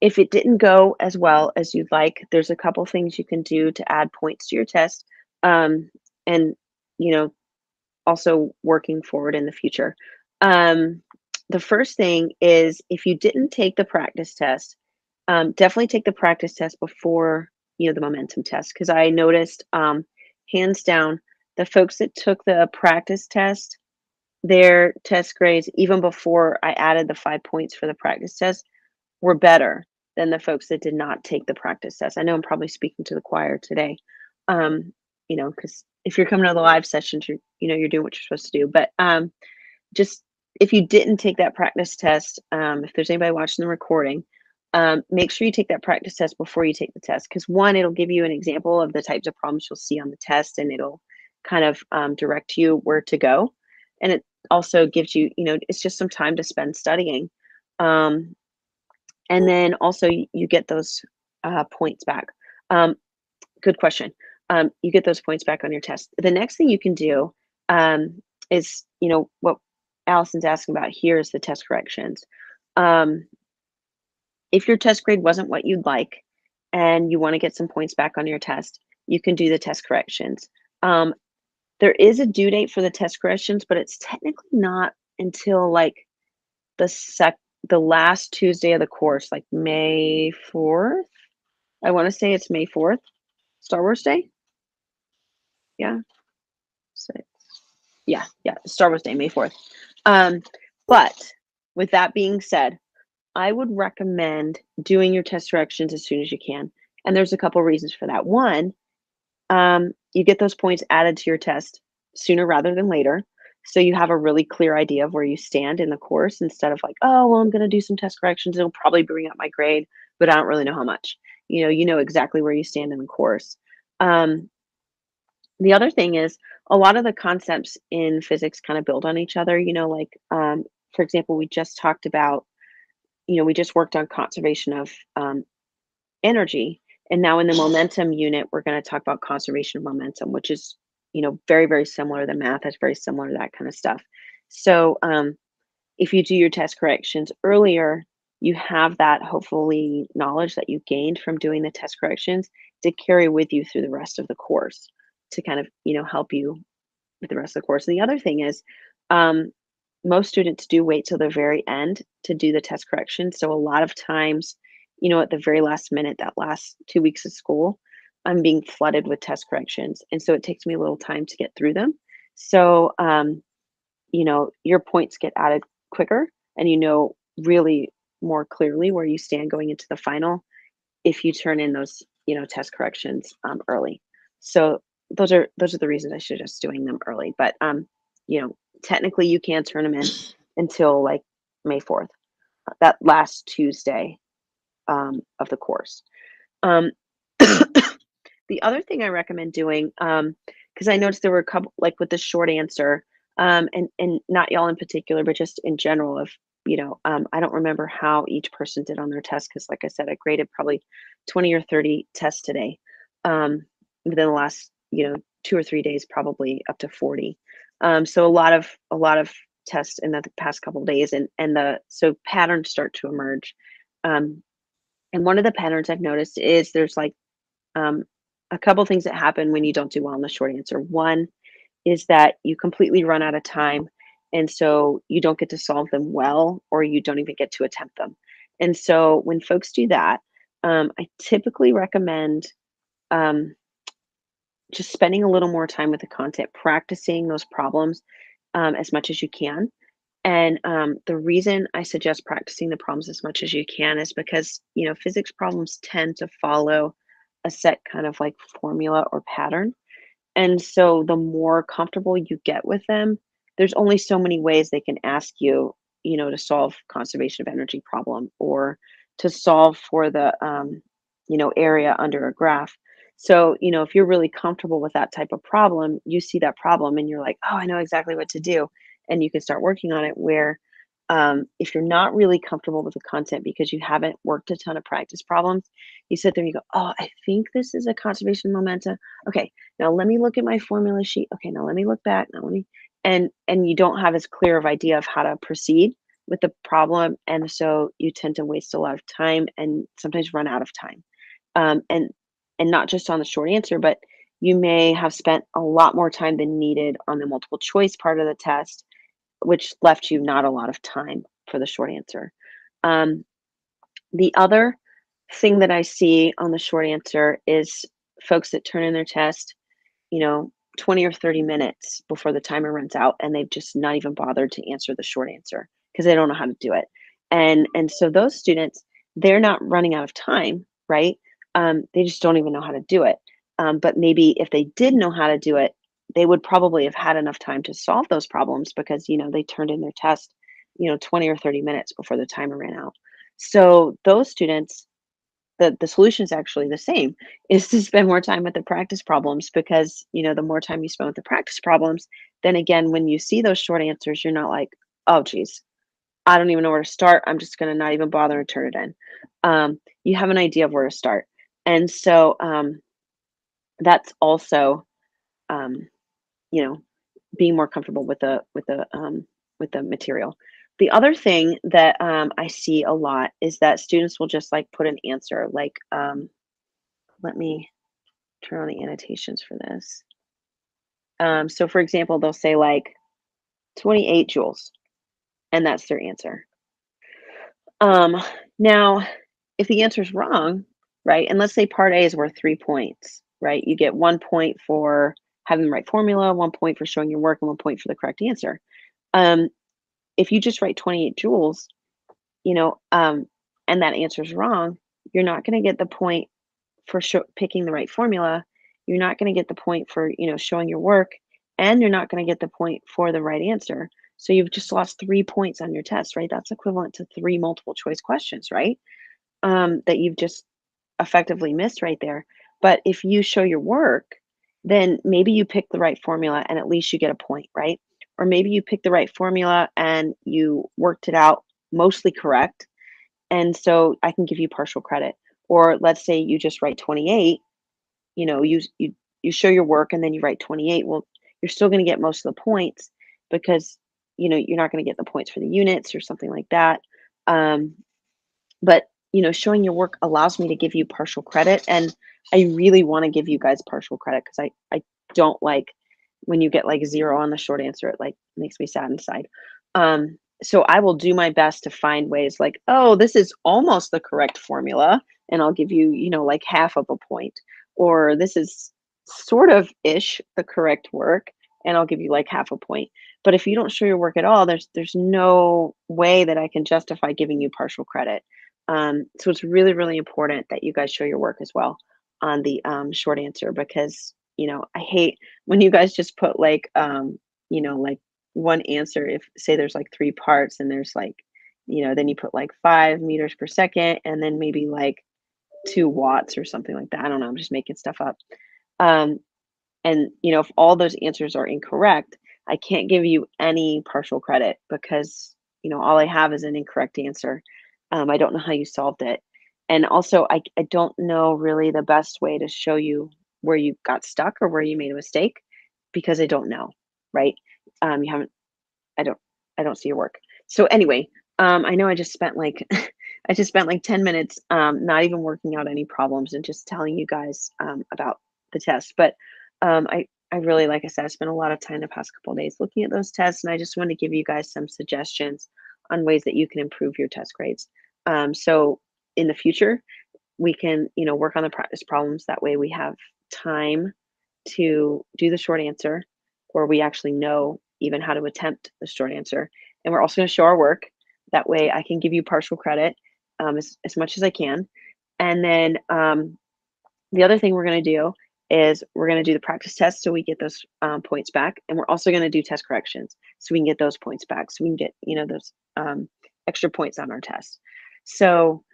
if it didn't go as well as you'd like, there's a couple things you can do to add points to your test. Um, and, you know, also working forward in the future. Um, the first thing is if you didn't take the practice test, um, definitely take the practice test before you know the momentum test because I noticed um, hands down the folks that took the practice test, their test grades even before I added the five points for the practice test were better than the folks that did not take the practice test. I know I'm probably speaking to the choir today, um, you know, because if you're coming to the live sessions, you're you know you're doing what you're supposed to do. But um, just if you didn't take that practice test, um, if there's anybody watching the recording, um, make sure you take that practice test before you take the test because one, it'll give you an example of the types of problems you'll see on the test, and it'll kind of um, direct you where to go, and it also gives you, you know, it's just some time to spend studying. Um, and then also you get those uh, points back. Um, good question. Um, you get those points back on your test. The next thing you can do um, is, you know, what Allison's asking about here is the test corrections. Um, if your test grade wasn't what you'd like and you want to get some points back on your test, you can do the test corrections. Um, there is a due date for the test corrections, but it's technically not until like the sec the last Tuesday of the course, like May 4th. I want to say it's May 4th, Star Wars Day. Yeah. Six. Yeah, yeah, Star Wars Day, May 4th. Um, but with that being said, I would recommend doing your test directions as soon as you can. And there's a couple reasons for that. One, um, you get those points added to your test sooner rather than later. So you have a really clear idea of where you stand in the course instead of like, oh, well, I'm going to do some test corrections. It'll probably bring up my grade, but I don't really know how much. You know, you know exactly where you stand in the course. Um, the other thing is a lot of the concepts in physics kind of build on each other. You know, like, um, for example, we just talked about, you know, we just worked on conservation of um, energy. And now in the momentum unit, we're going to talk about conservation of momentum, which is you know, very, very similar. The math is very similar, that kind of stuff. So um, if you do your test corrections earlier, you have that hopefully knowledge that you gained from doing the test corrections to carry with you through the rest of the course to kind of, you know, help you with the rest of the course. And the other thing is, um, most students do wait till the very end to do the test corrections. So a lot of times, you know, at the very last minute, that last two weeks of school, I'm being flooded with test corrections. And so it takes me a little time to get through them. So, um, you know, your points get added quicker and you know really more clearly where you stand going into the final if you turn in those, you know, test corrections um, early. So those are those are the reasons I suggest doing them early. But um, you know, technically you can't turn them in until like May 4th, that last Tuesday um, of the course. Um, The other thing I recommend doing, um, because I noticed there were a couple, like with the short answer, um, and and not y'all in particular, but just in general, of you know, um, I don't remember how each person did on their test because, like I said, I graded probably twenty or thirty tests today. Um, within the last, you know, two or three days, probably up to forty. Um, so a lot of a lot of tests in the past couple days, and and the so patterns start to emerge. Um, and one of the patterns I've noticed is there's like um, a couple things that happen when you don't do well in the short answer. One is that you completely run out of time. And so you don't get to solve them well, or you don't even get to attempt them. And so when folks do that, um, I typically recommend um, just spending a little more time with the content, practicing those problems um, as much as you can. And um, the reason I suggest practicing the problems as much as you can is because, you know, physics problems tend to follow a set kind of like formula or pattern. And so the more comfortable you get with them, there's only so many ways they can ask you, you know, to solve conservation of energy problem or to solve for the, um, you know, area under a graph. So, you know, if you're really comfortable with that type of problem, you see that problem and you're like, oh, I know exactly what to do. And you can start working on it where um, if you're not really comfortable with the content because you haven't worked a ton of practice problems, you sit there and you go, oh, I think this is a conservation momentum. Okay, now let me look at my formula sheet. Okay, now let me look back. Now let me, and and you don't have as clear of idea of how to proceed. with the problem, and so you tend to waste a lot of time and sometimes run out of time. Um, and and not just on the short answer, but you may have spent a lot more time than needed on the multiple choice part of the test, which left you not a lot of time for the short answer. Um, the other thing that I see on the short answer is folks that turn in their test, you know, 20 or 30 minutes before the timer runs out and they've just not even bothered to answer the short answer because they don't know how to do it. And and so those students, they're not running out of time, right? Um, they just don't even know how to do it. Um, but maybe if they did know how to do it, they would probably have had enough time to solve those problems because you know they turned in their test, you know, 20 or 30 minutes before the timer ran out. So those students, the the solution is actually the same is to spend more time with the practice problems because you know the more time you spend with the practice problems then again when you see those short answers you're not like oh geez i don't even know where to start. I'm just going to not even bother and turn it in. Um, you have an idea of where to start. And so um, that's also um, you know being more comfortable with the with the um, with the material the other thing that um, I see a lot is that students will just like put an answer like, um, let me turn on the annotations for this. Um, so for example, they'll say like 28 joules, and that's their answer. Um, now, if the answer is wrong, right, and let's say part A is worth three points, right, you get one point for having the right formula, one point for showing your work, and one point for the correct answer. Um, if you just write 28 joules, you know, um, and that answer is wrong, you're not going to get the point for picking the right formula. You're not going to get the point for, you know, showing your work, and you're not going to get the point for the right answer. So you've just lost three points on your test, right? That's equivalent to three multiple choice questions, right? Um, that you've just effectively missed right there. But if you show your work, then maybe you pick the right formula and at least you get a point, right? or maybe you pick the right formula and you worked it out mostly correct and so i can give you partial credit or let's say you just write 28 you know you you you show your work and then you write 28 well you're still going to get most of the points because you know you're not going to get the points for the units or something like that um, but you know showing your work allows me to give you partial credit and i really want to give you guys partial credit because i i don't like when you get like zero on the short answer, it like makes me sad inside. Um, so I will do my best to find ways like, oh, this is almost the correct formula, and I'll give you, you know, like half of a point, or this is sort of ish the correct work, and I'll give you like half a point. But if you don't show your work at all, there's there's no way that I can justify giving you partial credit. Um, so it's really really important that you guys show your work as well on the um, short answer because you know, I hate when you guys just put like, um, you know, like one answer. If say there's like three parts and there's like, you know, then you put like five meters per second and then maybe like two watts or something like that. I don't know. I'm just making stuff up. Um, and you know, if all those answers are incorrect, I can't give you any partial credit because you know all I have is an incorrect answer. Um, I don't know how you solved it, and also I I don't know really the best way to show you where you got stuck or where you made a mistake because I don't know, right? Um, you haven't, I don't, I don't see your work. So anyway, um, I know I just spent like, I just spent like 10 minutes, um, not even working out any problems and just telling you guys, um, about the test. But, um, I, I really, like I said, I spent a lot of time the past couple days looking at those tests and I just want to give you guys some suggestions on ways that you can improve your test grades. Um, so in the future, we can, you know, work on the practice problems. That way we have time to do the short answer, or we actually know even how to attempt the short answer. And we're also going to show our work. That way, I can give you partial credit um, as, as much as I can. And then um, the other thing we're going to do is we're going to do the practice test so we get those um, points back. And we're also going to do test corrections so we can get those points back. So we can get, you know, those um, extra points on our test. So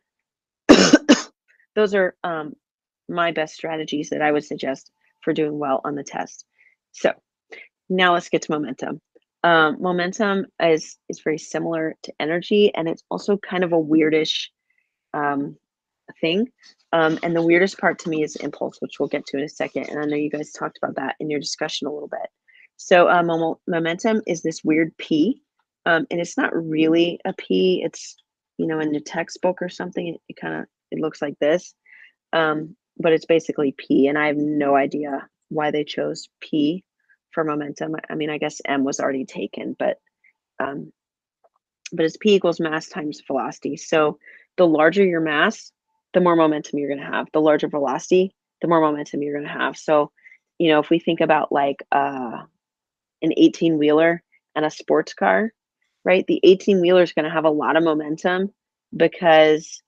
those are um, my best strategies that I would suggest for doing well on the test. So now let's get to momentum. Um, momentum is is very similar to energy, and it's also kind of a weirdish um, thing. Um, and the weirdest part to me is impulse, which we'll get to in a second. And I know you guys talked about that in your discussion a little bit. So uh, momentum is this weird P Um, and it's not really a P. It's, you know, in the textbook or something, it, it kind of, it looks like this. Um, but it's basically P. And I have no idea why they chose P for momentum. I mean, I guess M was already taken, but um, but it's P equals mass times velocity. So the larger your mass, the more momentum you're going to have. The larger velocity, the more momentum you're going to have. So, you know, if we think about like uh, an 18 wheeler and a sports car, right? The 18 wheeler is going to have a lot of momentum because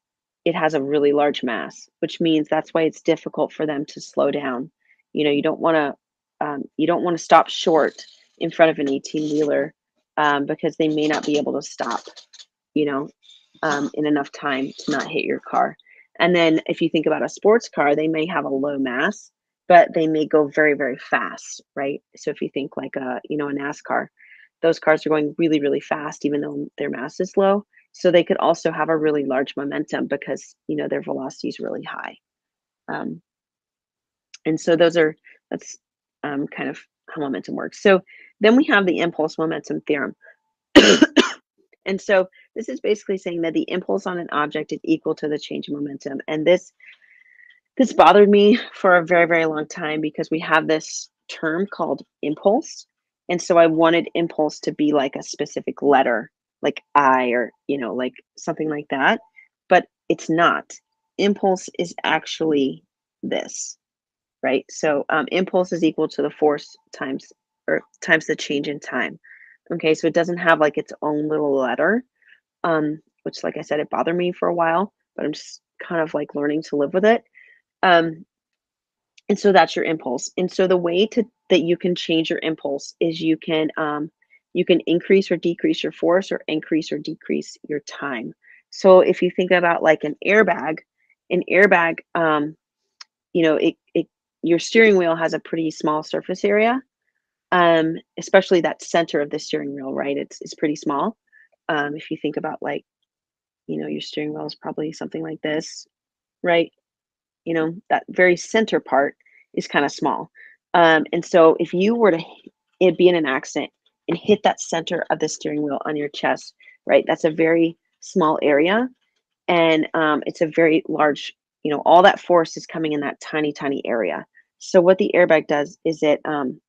it has a really large mass, which means that's why it's difficult for them to slow down. You know, you don't want to um, you don't want to stop short in front of an 18 wheeler um, because they may not be able to stop, you know, um, in enough time to not hit your car. And then if you think about a sports car, they may have a low mass, but they may go very, very fast, right? So if you think like a, you know, a NASCAR, those cars are going really, really fast, even though their mass is low. So they could also have a really large momentum because, you know, their velocity is really high. Um, and so those are, that's um, kind of how momentum works. So then we have the impulse momentum theorem. and so this is basically saying that the impulse on an object is equal to the change in momentum. And this this bothered me for a very, very long time because we have this term called impulse. And so I wanted impulse to be like a specific letter, like I or, you know, like something like that. But it's not. Impulse is actually this right? So um, impulse is equal to the force times or times the change in time. Okay, so it doesn't have like its own little letter, um, which, like I said, it bothered me for a while, but I'm just kind of like learning to live with it. Um, and so that's your impulse. And so the way to that you can change your impulse is you can um, you can increase or decrease your force or increase or decrease your time. So if you think about like an airbag, an airbag, um, you know, it it your steering wheel has a pretty small surface area, um, especially that center of the steering wheel, right? It's, it's pretty small. Um, if you think about like, you know, your steering wheel is probably something like this, right? You know, that very center part is kind of small. Um, and so if you were to it be in an accident and hit that center of the steering wheel on your chest, right? That's a very small area. And um, it's a very large you know, all that force is coming in that tiny, tiny area. So what the airbag does is it um,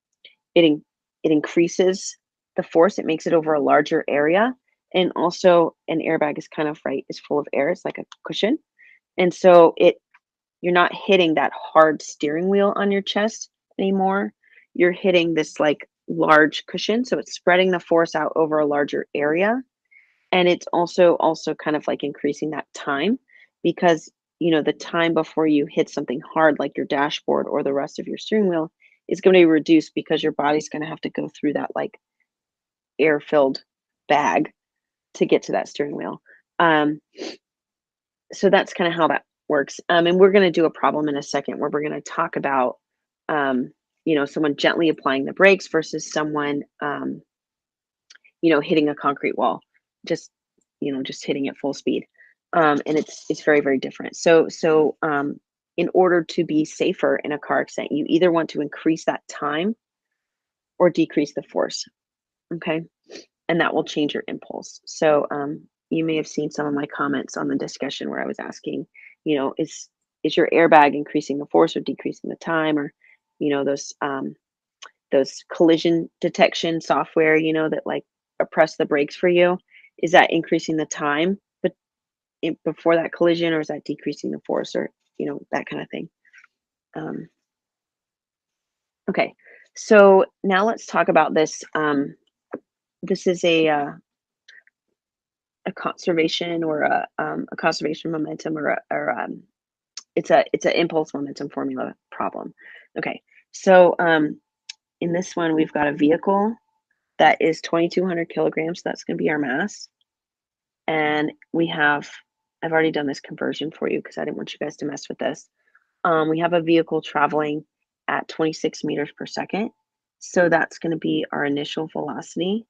it in, it increases the force. It makes it over a larger area, and also an airbag is kind of right is full of air. It's like a cushion, and so it you're not hitting that hard steering wheel on your chest anymore. You're hitting this like large cushion, so it's spreading the force out over a larger area, and it's also also kind of like increasing that time because you know the time before you hit something hard like your dashboard or the rest of your steering wheel is going to be reduced because your body's going to have to go through that like air filled bag to get to that steering wheel um, so that's kind of how that works um, and we're going to do a problem in a second where we're going to talk about um, you know someone gently applying the brakes versus someone um, you know hitting a concrete wall just you know just hitting it full speed um, and it's it's very very different. So so um, in order to be safer in a car accident, you either want to increase that time or decrease the force. Okay, and that will change your impulse. So um, you may have seen some of my comments on the discussion where I was asking, you know, is is your airbag increasing the force or decreasing the time, or you know those um, those collision detection software, you know, that like press the brakes for you. Is that increasing the time in, before that collision or is that decreasing the force or you know that kind of thing um, okay so now let's talk about this um, this is a uh, a conservation or a, um, a conservation momentum or, a, or um, it's a it's an impulse momentum formula problem okay so um, in this one we've got a vehicle that is 2200 kilograms so that's going to be our mass and we have I've already done this conversion for you because I didn't want you guys to mess with this. Um, we have a vehicle traveling at 26 meters per second. So that's going to be our initial velocity.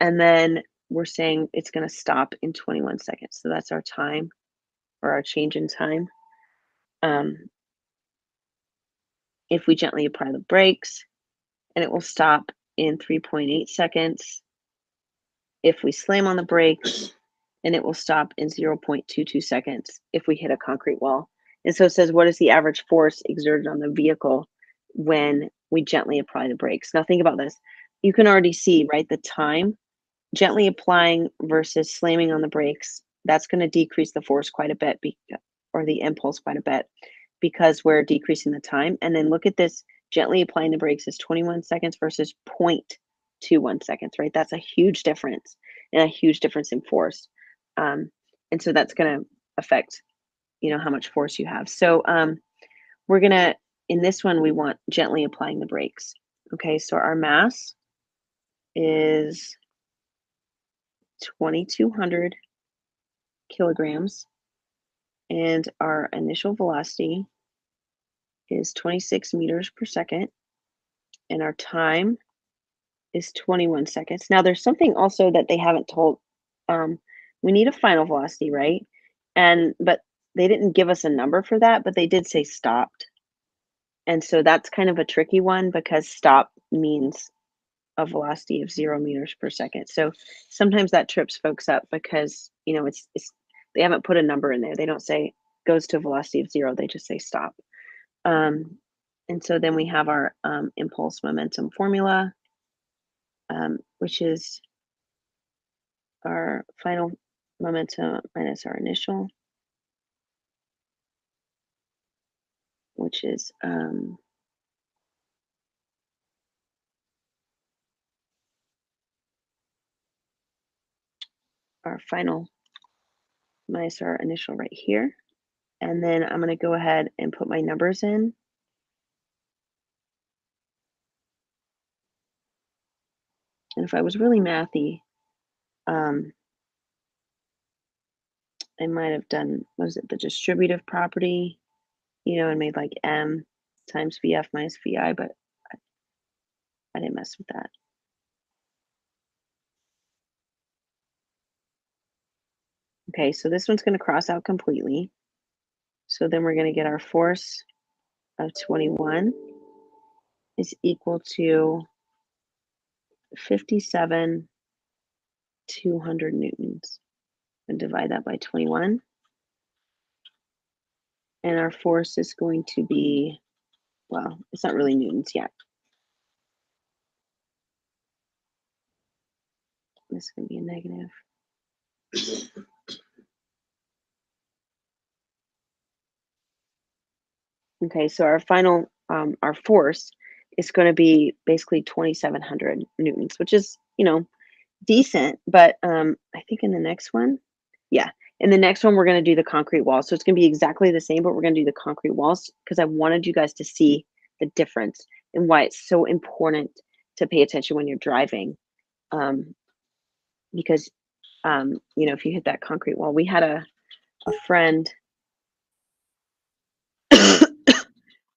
And then we're saying it's going to stop in 21 seconds. So that's our time or our change in time. Um, if we gently apply the brakes, and it will stop in 3.8 seconds. If we slam on the brakes, and it will stop in 0.22 seconds if we hit a concrete wall. And so it says, what is the average force exerted on the vehicle when we gently apply the brakes? Now think about this. You can already see, right, the time gently applying versus slamming on the brakes. That's going to decrease the force quite a bit, or the impulse quite a bit, because we're decreasing the time. And then look at this gently applying the brakes is 21 seconds versus 0.21 seconds, right? That's a huge difference and a huge difference in force. Um, and so that's going to affect, you know, how much force you have. So um, we're going to, in this one, we want gently applying the brakes. Okay, so our mass is 2,200 kilograms and our initial velocity is 26 meters per second and our time is 21 seconds. Now there's something also that they haven't told um, we need a final velocity, right? And but they didn't give us a number for that, but they did say stopped. And so that's kind of a tricky one because stop means a velocity of zero meters per second. So sometimes that trips folks up because you know it's, it's they haven't put a number in there. They don't say goes to a velocity of zero. They just say stop. Um, and so then we have our um, impulse momentum formula, um, which is our final momentum minus our initial, which is um, our final minus our initial right here. And then I'm going to go ahead and put my numbers in. And if I was really mathy, um, I might have done, was it the distributive property, you know, and made like M times VF minus VI, but I, I didn't mess with that. Okay, so this one's going to cross out completely. So then we're going to get our force of 21 is equal to 57 200 newtons and divide that by 21. And our force is going to be, well, it's not really newtons yet. This is going to be a negative. Okay, so our final, um, our force is going to be basically 2,700 newtons, which is, you know, decent. But um, I think in the next one, yeah. In the next one, we're going to do the concrete walls. So it's going to be exactly the same, but we're going to do the concrete walls because I wanted you guys to see the difference and why it's so important to pay attention when you're driving. Um, because, um, you know, if you hit that concrete wall, we had a, a friend.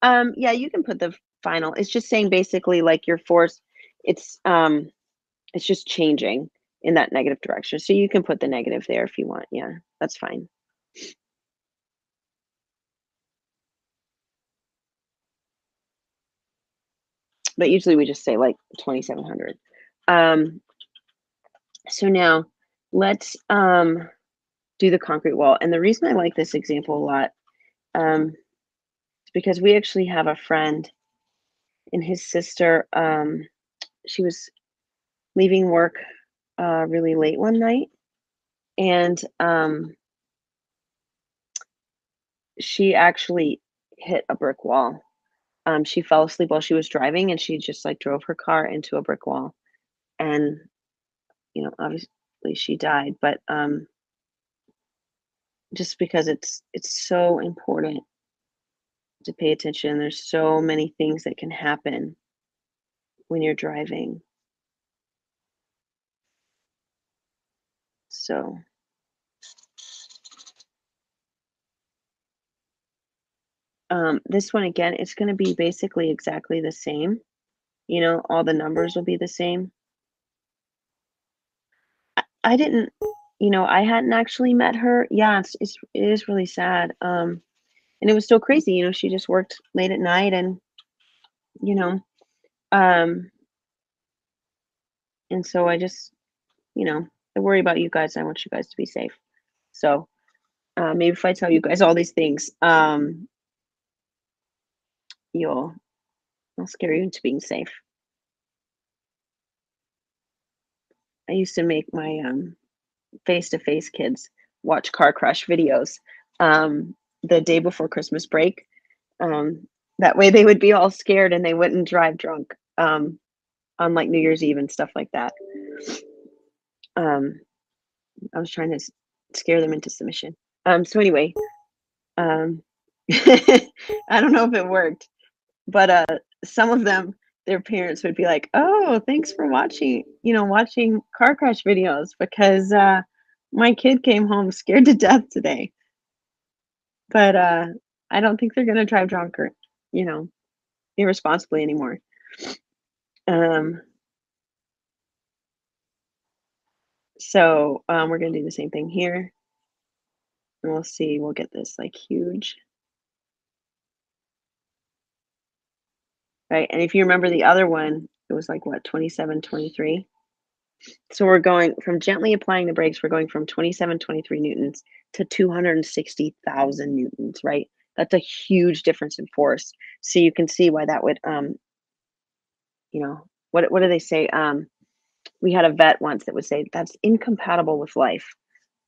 Um, yeah, you can put the final. It's just saying basically like your force, it's, um, it's just changing in that negative direction. So you can put the negative there if you want. Yeah, that's fine. But usually we just say like 2700. Um, so now let's um, do the concrete wall. And the reason I like this example a lot um, because we actually have a friend and his sister, um, she was leaving work uh, really late one night, and um, she actually hit a brick wall. Um, she fell asleep while she was driving, and she just like drove her car into a brick wall, and you know, obviously she died. But um, just because it's it's so important to pay attention. There's so many things that can happen when you're driving. So um, this one again, it's going to be basically exactly the same. You know, all the numbers will be the same. I, I didn't, you know, I hadn't actually met her. Yeah, it's, it's it is really sad. Um, and it was so crazy. You know, she just worked late at night, and you know, um, and so I just, you know, I worry about you guys. I want you guys to be safe. So uh, maybe if I tell you guys all these things, um, you'll, I'll scare you into being safe. I used to make my um, face-to-face kids watch car crash videos um, the day before Christmas break. Um, that way they would be all scared and they wouldn't drive drunk um, on like New Year's Eve and stuff like that. Um, I was trying to scare them into submission. Um, so anyway, um, I don't know if it worked, but uh, some of them, their parents would be like, "Oh, thanks for watching, you know, watching car crash videos because uh, my kid came home scared to death today." But uh, I don't think they're gonna drive drunk or, you know, irresponsibly anymore. Um, so um, we're gonna do the same thing here. And we'll see, we'll get this like huge. Right, and if you remember the other one, it was like what, 27, 23? So we're going from gently applying the brakes, we're going from 27, 23 newtons to 260,000 newtons, right? That's a huge difference in force. So you can see why that would, um, you know, what, what do they say? Um, we had a vet once that would say that's incompatible with life.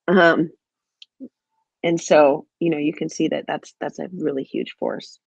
Um, and so, you know, you can see that that's, that's a really huge force.